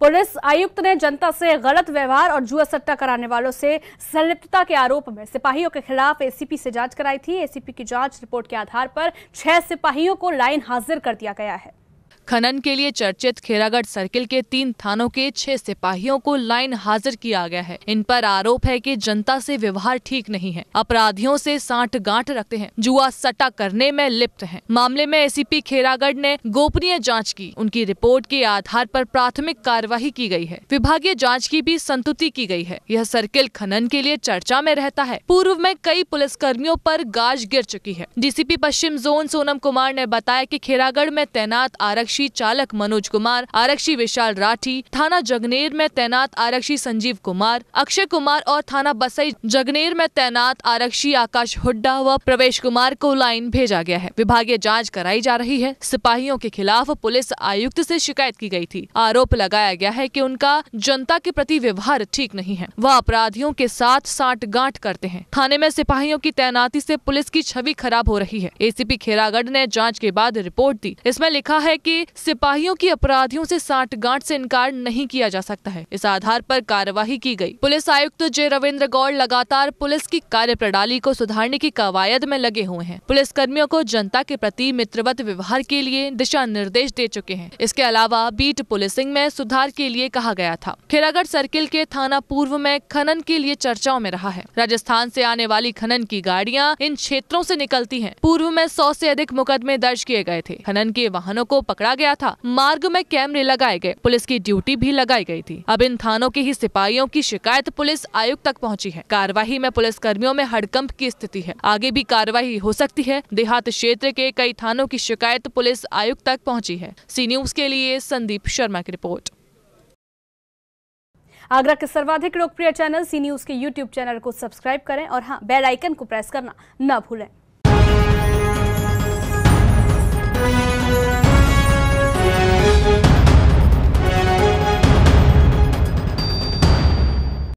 Police आयुक्त ने जनता से गलत व्यवहार और जुआ सट्टा कराने वालों से संलिप्तता के आरोप में सिपाहियों के खिलाफ एसीपी से जाँच कराई थी। एसीपी की जाँच रिपोर्ट के आधार पर छह सिपाहियों को लाइन हाजिर कर दिया गया है। खनन के लिए चर्चित खेरागढ़ सर्किल के तीन थानों के छह सिपाहियों को लाइन हाजिर किया गया है। इन पर आरोप है कि जनता से व्यवहार ठीक नहीं है। अपराधियों से साठ गांठ रखते हैं। जुआ सट्टा करने में लिप्त हैं। मामले में एसीपी खेरागढ़ ने गोपनीय जाँच की। उनकी रिपोर्ट के आधार पर प्राथमिक कार्यवाही की गई है। विभागीय जाँच की भी संतुति की गई है। यह सर्किल खनन के लिए चर्चा में रहता है। पूर्व में कई पुलिस कर्मियों पर गाज गिर चुकी है। डीसीपी पश्चिम जोन सोनम कुमार ने बताया की खेरागढ़ में तैनात आरक्षी आरक्षी चालक मनोज कुमार, आरक्षी विशाल राठी, थाना जगनेर में तैनात आरक्षी संजीव कुमार, अक्षय कुमार और थाना बसई जगनेर में तैनात आरक्षी आकाश हुड्डा व प्रवेश कुमार को लाइन भेजा गया है। विभागीय जाँच कराई जा रही है। सिपाहियों के खिलाफ पुलिस आयुक्त ऐसी शिकायत की गई थी। आरोप लगाया गया है की उनका जनता के प्रति व्यवहार ठीक नहीं है वह अपराधियों के साथ साठ गांठ करते हैं। थाने में सिपाहियों की तैनाती से पुलिस की छवि खराब हो रही है। एसीपी खेरागढ़ ने जाँच के बाद रिपोर्ट दी। इसमें लिखा है कि सिपाहियों की अपराधियों से साठ गांठ से इनकार नहीं किया जा सकता है। इस आधार पर कार्यवाही की गई। पुलिस आयुक्त जे. रविंद्र गौड़ लगातार पुलिस की कार्य प्रणाली को सुधारने की कवायद में लगे हुए हैं। पुलिस कर्मियों को जनता के प्रति मित्रवत व्यवहार के लिए दिशा निर्देश दे चुके हैं। इसके अलावा बीट पुलिसिंग में सुधार के लिए कहा गया था। खेरागढ़ सर्किल के थाना पूर्व में खनन के लिए चर्चाओं में रहा है। राजस्थान से आने वाली खनन की गाड़ियाँ इन क्षेत्रों से निकलती हैं। पूर्व में सौ से अधिक मुकदमे दर्ज किए गए थे। खनन के वाहनों को पकड़ा गया था। मार्ग में कैमरे लगाए गए। पुलिस की ड्यूटी भी लगाई गई थी। अब इन थानों के ही सिपाहियों की शिकायत पुलिस आयुक्त तक पहुँची है। कार्यवाही में पुलिस कर्मियों में हड़कंप की स्थिति है। आगे भी कार्यवाही हो सकती है। देहात क्षेत्र के कई थानों की शिकायत पुलिस आयुक्त तक पहुँची है। सी न्यूज़ के लिए संदीप शर्मा की रिपोर्ट। आगरा के सर्वाधिक लोकप्रिय चैनल सी न्यूज़ के यूट्यूब चैनल को सब्सक्राइब करें और हाँ बेल आइकन को प्रेस करना न भूलें।